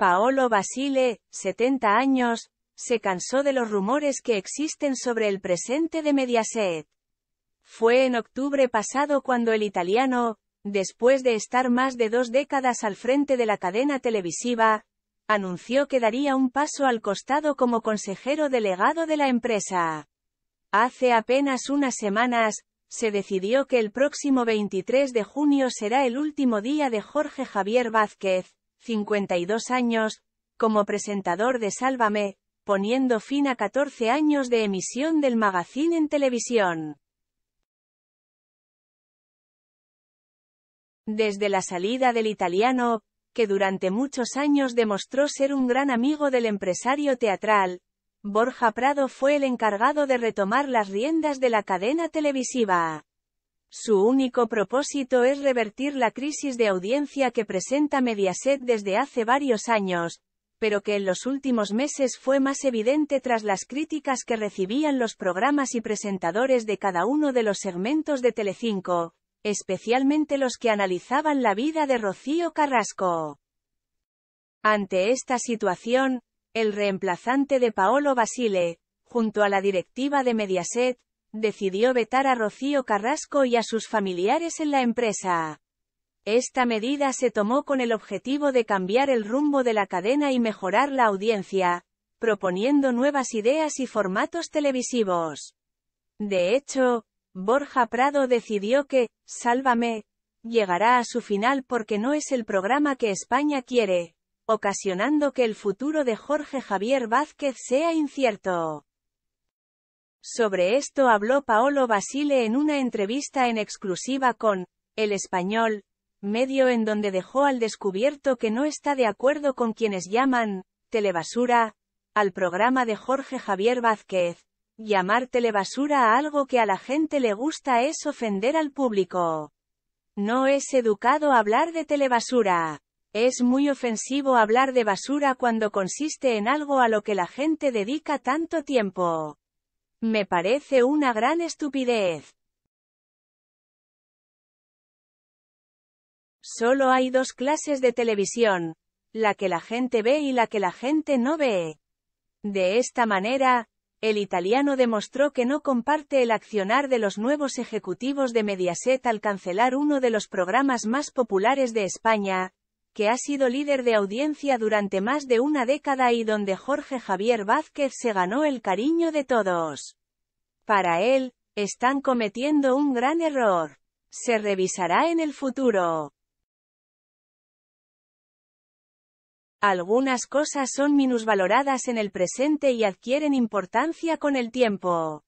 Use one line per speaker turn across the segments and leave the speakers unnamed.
Paolo Basile, 70 años, se cansó de los rumores que existen sobre el presente de Mediaset. Fue en octubre pasado cuando el italiano, después de estar más de dos décadas al frente de la cadena televisiva, anunció que daría un paso al costado como consejero delegado de la empresa. Hace apenas unas semanas, se decidió que el próximo 23 de junio será el último día de Jorge Javier Vázquez, 52 años, como presentador de Sálvame, poniendo fin a 14 años de emisión del magazine en televisión. Desde la salida del italiano, que durante muchos años demostró ser un gran amigo del empresario teatral, Borja Prado fue el encargado de retomar las riendas de la cadena televisiva. Su único propósito es revertir la crisis de audiencia que presenta Mediaset desde hace varios años, pero que en los últimos meses fue más evidente tras las críticas que recibían los programas y presentadores de cada uno de los segmentos de Telecinco, especialmente los que analizaban la vida de Rocío Carrasco. Ante esta situación, el reemplazante de Paolo Basile, junto a la directiva de Mediaset, decidió vetar a Rocío Carrasco y a sus familiares en la empresa. Esta medida se tomó con el objetivo de cambiar el rumbo de la cadena y mejorar la audiencia, proponiendo nuevas ideas y formatos televisivos. De hecho, Borja Prado decidió que, Sálvame, llegará a su final porque no es el programa que España quiere, ocasionando que el futuro de Jorge Javier Vázquez sea incierto. Sobre esto habló Paolo Basile en una entrevista en exclusiva con El Español, medio en donde dejó al descubierto que no está de acuerdo con quienes llaman telebasura al programa de Jorge Javier Vázquez, Llamar telebasura a algo que a la gente le gusta es ofender al público. No es educado hablar de telebasura. Es muy ofensivo hablar de basura cuando consiste en algo a lo que la gente dedica tanto tiempo. Me parece una gran estupidez. Solo hay dos clases de televisión, la que la gente ve y la que la gente no ve. De esta manera, el italiano demostró que no comparte el accionar de los nuevos ejecutivos de Mediaset al cancelar uno de los programas más populares de España, que ha sido líder de audiencia durante más de una década y donde Jorge Javier Vázquez se ganó el cariño de todos. Para él, están cometiendo un gran error. Se revisará en el futuro. Algunas cosas son minusvaloradas en el presente y adquieren importancia con el tiempo.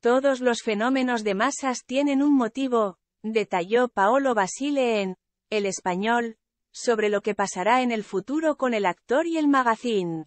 Todos los fenómenos de masas tienen un motivo, detalló Paolo Basile en El Español, sobre lo que pasará en el futuro con el actor y el magazine.